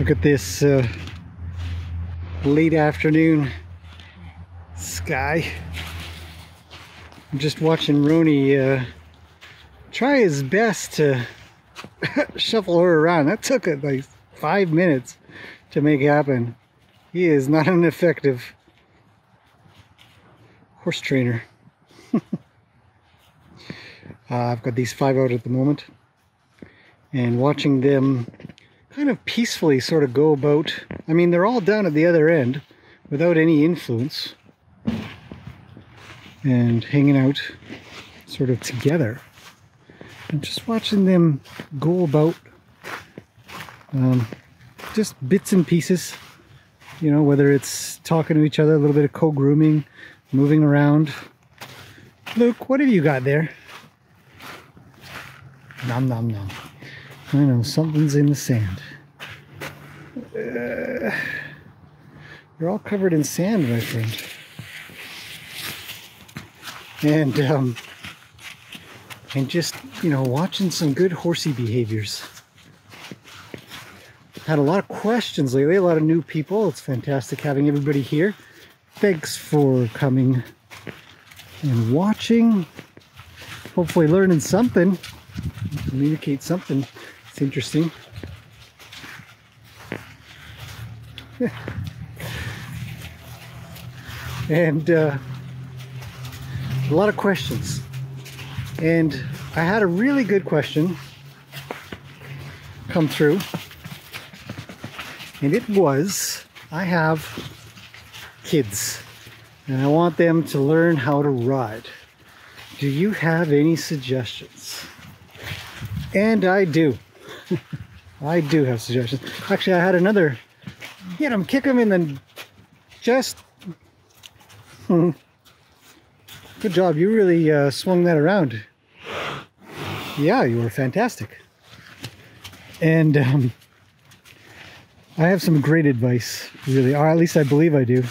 Look at this uh, late afternoon sky. I'm just watching Roni uh, try his best to shuffle her around. That took it like five minutes to make happen. He is not an effective horse trainer. uh, I've got these five out at the moment and watching them kind of peacefully sort of go about. I mean, they're all down at the other end without any influence and hanging out sort of together. And just watching them go about um, just bits and pieces, you know, whether it's talking to each other, a little bit of co-grooming, moving around. Luke, what have you got there? Nom nom nom. I know, something's in the sand. You're all covered in sand, my friend. And, um, and just, you know, watching some good horsey behaviors. Had a lot of questions lately, a lot of new people. It's fantastic having everybody here. Thanks for coming and watching. Hopefully learning something. Communicate something it's interesting. And uh, a lot of questions. And I had a really good question come through. And it was, I have kids and I want them to learn how to ride. Do you have any suggestions? And I do. I do have suggestions. Actually, I had another. Hit him, kick him in the chest. Good job. You really uh, swung that around. Yeah, you were fantastic. And um, I have some great advice, really, or at least I believe I do.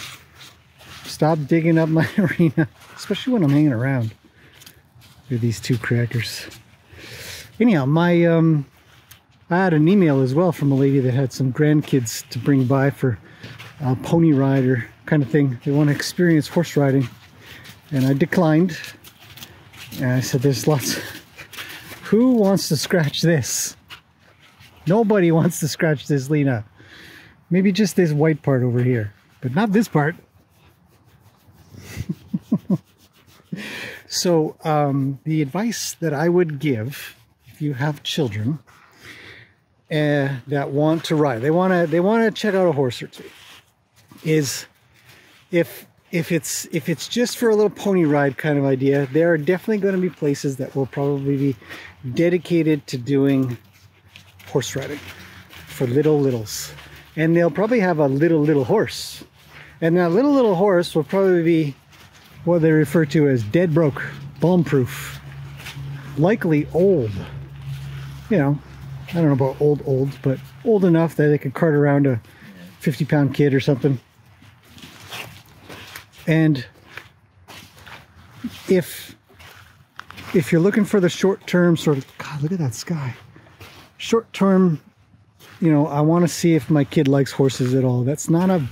Stop digging up my arena, especially when I'm hanging around with these two crackers. Anyhow, my um, I had an email as well from a lady that had some grandkids to bring by for a pony rider kind of thing. They want to experience horse riding. And I declined. And I said, there's lots. Who wants to scratch this? Nobody wants to scratch this, Lena. Maybe just this white part over here, but not this part. so um, the advice that I would give if you have children uh, that want to ride, they want to they want to check out a horse or two, is if if it's if it's just for a little pony ride kind of idea, there are definitely going to be places that will probably be dedicated to doing horse riding for little littles, and they'll probably have a little little horse, and that little little horse will probably be what they refer to as dead broke, bomb proof, likely old. You know, I don't know about old old, but old enough that they could cart around a 50 pound kid or something. And if if you're looking for the short term sort of God, look at that sky. Short term, you know, I want to see if my kid likes horses at all. That's not a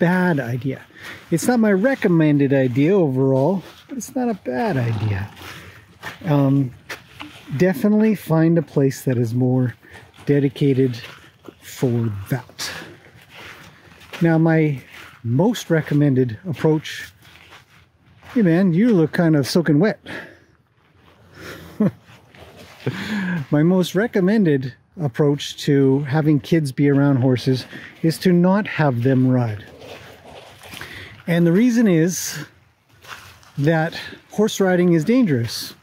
bad idea. It's not my recommended idea overall, but it's not a bad idea. Um, definitely find a place that is more dedicated for that. Now, my most recommended approach, hey man, you look kind of soaking wet. my most recommended approach to having kids be around horses is to not have them ride. And the reason is that horse riding is dangerous.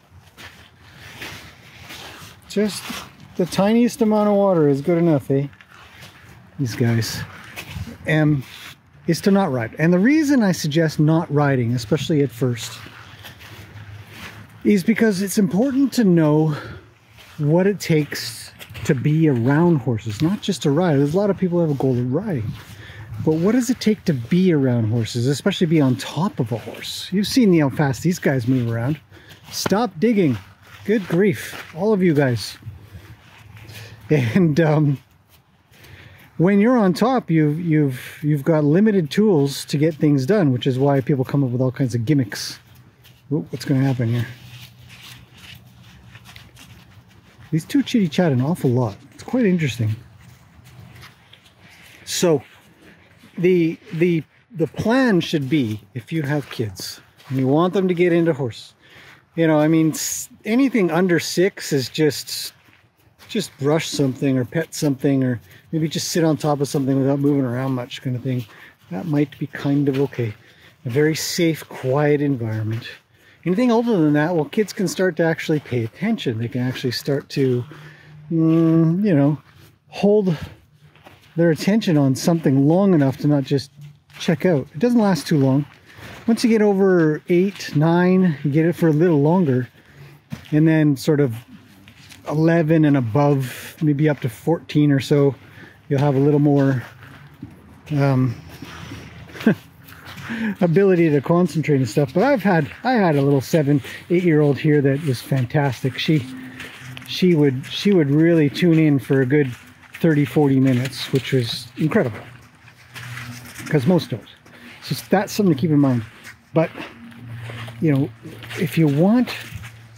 Just the tiniest amount of water is good enough, eh? These guys. Um, is to not ride. And the reason I suggest not riding, especially at first, is because it's important to know what it takes to be around horses, not just to ride. There's a lot of people who have a goal of riding. But what does it take to be around horses, especially be on top of a horse? You've seen how fast these guys move around. Stop digging. Good grief, all of you guys. And um, when you're on top, you've you've you've got limited tools to get things done, which is why people come up with all kinds of gimmicks. Ooh, what's going to happen here? These two chitty chat an awful lot. It's quite interesting. So, the the the plan should be if you have kids and you want them to get into horse, you know, I mean, anything under six is just just brush something or pet something or maybe just sit on top of something without moving around much kind of thing. That might be kind of okay. A very safe, quiet environment. Anything older than that, well, kids can start to actually pay attention. They can actually start to, mm, you know, hold their attention on something long enough to not just check out. It doesn't last too long. Once you get over eight, nine, you get it for a little longer. And then sort of 11 and above, maybe up to 14 or so, you'll have a little more um, ability to concentrate and stuff. But I've had I had a little seven, eight year old here that was fantastic. She she would she would really tune in for a good 30, 40 minutes, which was incredible. Because most don't. So that's something to keep in mind. But you know, if you want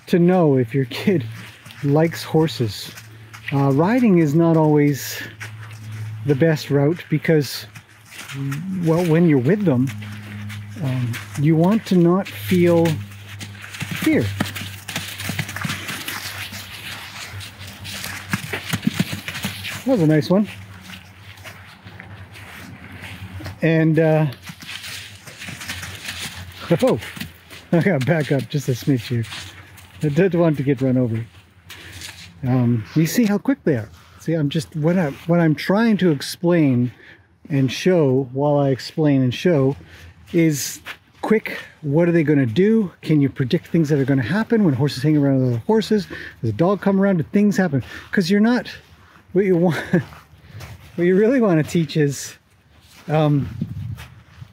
to know if your kid likes horses, uh, riding is not always the best route because well when you're with them um, you want to not feel fear. That was a nice one. And uh oh I gotta back up just a smidge here. I did want to get run over um, you see how quick they are See, I'm just what I what I'm trying to explain and show while I explain and show is quick. What are they going to do? Can you predict things that are going to happen when horses hang around other horses? Does a dog come around? Do things happen? Because you're not what you want. what you really want to teach is um,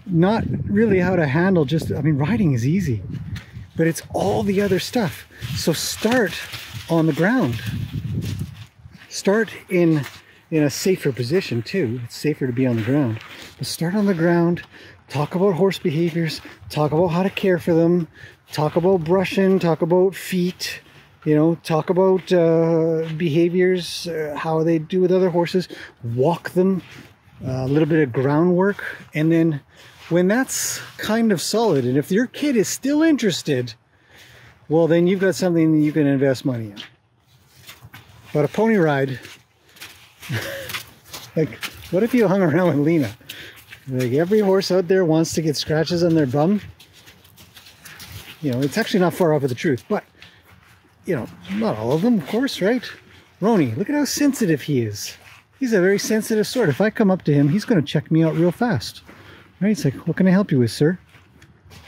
not really how to handle just. I mean, riding is easy, but it's all the other stuff. So start on the ground start in in a safer position too. It's safer to be on the ground. But start on the ground, talk about horse behaviors, talk about how to care for them, talk about brushing, talk about feet, you know, talk about uh, behaviors, uh, how they do with other horses, walk them, uh, a little bit of groundwork, and then when that's kind of solid, and if your kid is still interested, well, then you've got something you can invest money in. But a pony ride, like, what if you hung around with Lena? Like, every horse out there wants to get scratches on their bum. You know, it's actually not far off of the truth, but, you know, not all of them, of course, right? Roni, look at how sensitive he is. He's a very sensitive sort. If I come up to him, he's going to check me out real fast. Right? He's like, what can I help you with, sir?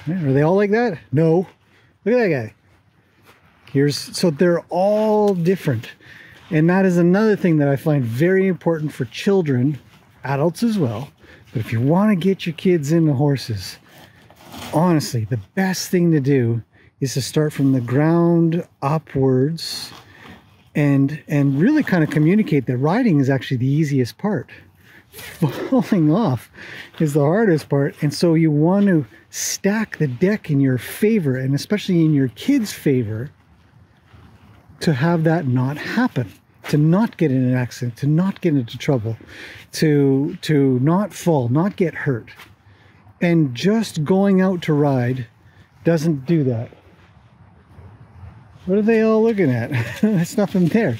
Are they all like that? No. Look at that guy. Here's, so they're all different. And that is another thing that I find very important for children, adults as well. But if you want to get your kids into horses, honestly, the best thing to do is to start from the ground upwards and and really kind of communicate that riding is actually the easiest part. Falling off is the hardest part. And so you want to stack the deck in your favor and especially in your kids' favor to have that not happen to not get in an accident, to not get into trouble, to to not fall, not get hurt. And just going out to ride doesn't do that. What are they all looking at? There's nothing there.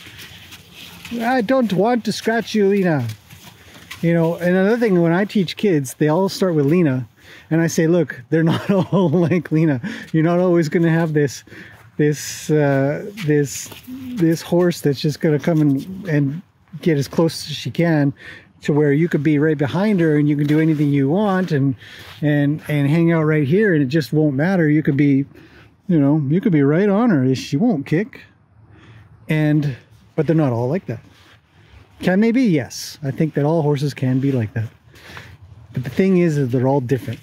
I don't want to scratch you, Lena. You know, and another thing, when I teach kids, they all start with Lena. And I say, look, they're not all like Lena. You're not always going to have this this uh, this this horse that's just to come and, and get as close as she can to where you could be right behind her and you can do anything you want and and and hang out right here and it just won't matter. You could be you know you could be right on her if she won't kick. And but they're not all like that. Can they be? Yes. I think that all horses can be like that. But the thing is that they're all different.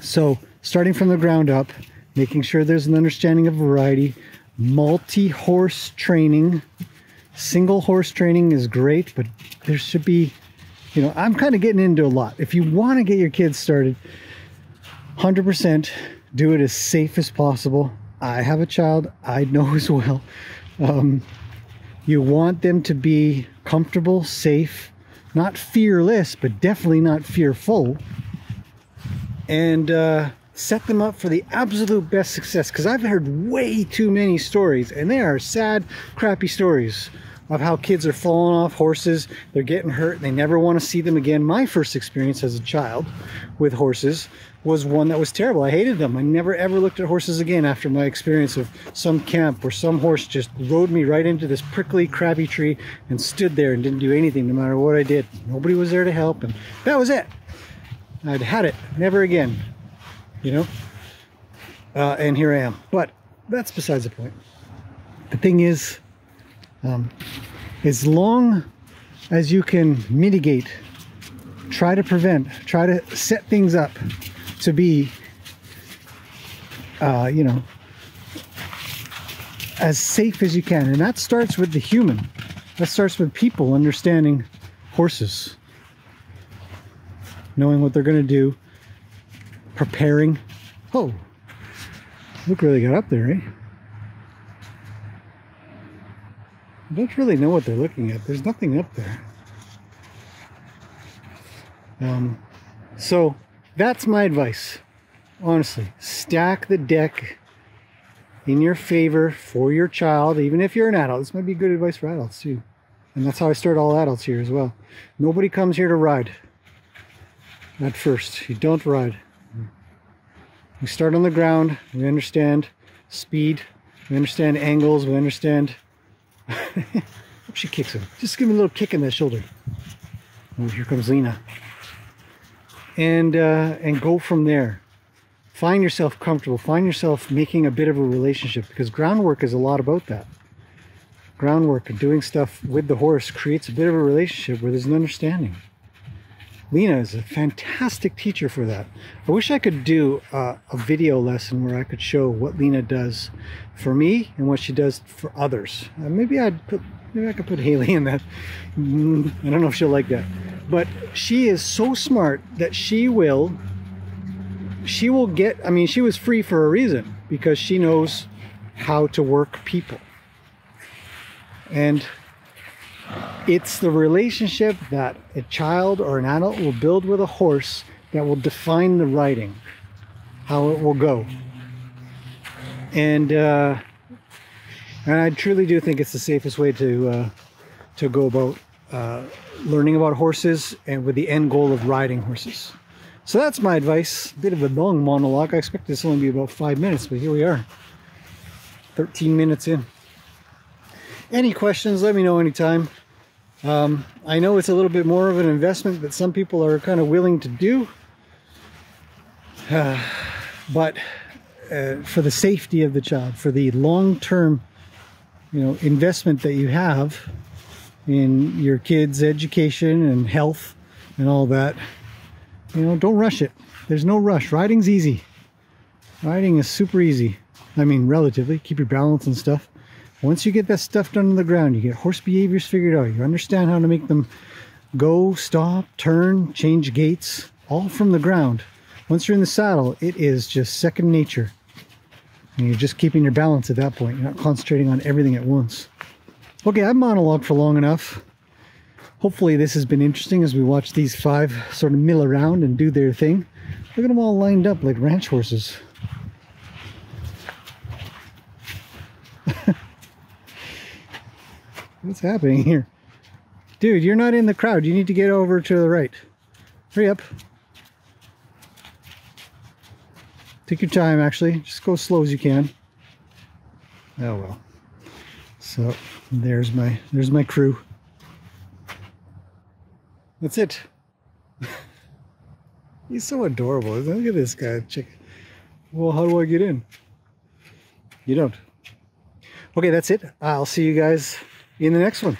So starting from the ground up making sure there's an understanding of variety, multi-horse training. Single horse training is great, but there should be you know, I'm kind of getting into a lot. If you want to get your kids started, 100% do it as safe as possible. I have a child, I know as well. Um, you want them to be comfortable, safe, not fearless, but definitely not fearful. And uh, set them up for the absolute best success. Because I've heard way too many stories, and they are sad, crappy stories of how kids are falling off horses, they're getting hurt, they never want to see them again. My first experience as a child with horses was one that was terrible. I hated them. I never ever looked at horses again after my experience of some camp where some horse just rode me right into this prickly crabby tree and stood there and didn't do anything no matter what I did. Nobody was there to help and that was it. I'd had it. Never again. You know? Uh, and here I am. But that's besides the point. The thing is, um, as long as you can mitigate, try to prevent, try to set things up to be, uh, you know, as safe as you can. And that starts with the human. That starts with people understanding horses, knowing what they're going to do, preparing. Oh, look where they got up there, eh? I don't really know what they're looking at. There's nothing up there. Um, so that's my advice. Honestly, stack the deck in your favor for your child, even if you're an adult. This might be good advice for adults too. And that's how I start all adults here as well. Nobody comes here to ride. At first, you don't ride. We start on the ground. We understand speed. We understand angles. We understand she kicks him. Just give him a little kick in the shoulder. Oh, here comes Lena. And uh, and go from there. Find yourself comfortable. Find yourself making a bit of a relationship because groundwork is a lot about that. Groundwork and doing stuff with the horse creates a bit of a relationship where there's an understanding. Lena is a fantastic teacher for that. I wish I could do a video lesson where I could show what Lena does for me and what she does for others. Uh, maybe I'd put, maybe I could put Haley in that. Mm, I don't know if she'll like that, but she is so smart that she will, she will get. I mean, she was free for a reason because she knows how to work people, and it's the relationship that a child or an adult will build with a horse that will define the riding, how it will go. And uh, and I truly do think it's the safest way to uh, to go about uh, learning about horses and with the end goal of riding horses. So that's my advice. Bit of a long monologue. I expect this will only be about five minutes, but here we are. 13 minutes in. Any questions, let me know anytime. Um, I know it's a little bit more of an investment that some people are kind of willing to do. Uh, but uh, for the safety of the child, for the long-term, you know, investment that you have in your kids' education and health and all that, you know, don't rush it. There's no rush. Riding's easy. Riding is super easy. I mean, relatively. Keep your balance and stuff. Once you get that stuff done on the ground, you get horse behaviors figured out. You understand how to make them go, stop, turn, change gaits, all from the ground. Once you're in the saddle, it is just second nature. And you're just keeping your balance at that point. You're not concentrating on everything at once. Okay, I've monologued for long enough. Hopefully this has been interesting as we watch these five sort of mill around and do their thing. Look at them all lined up like ranch horses. What's happening here? Dude, you're not in the crowd. You need to get over to the right. Hurry up. Take your time, actually. Just go as slow as you can. Oh, well. So, there's my, there's my crew. That's it. He's so adorable. Look at this guy. Check. Well, how do I get in? You don't. Okay, that's it. I'll see you guys in the next one.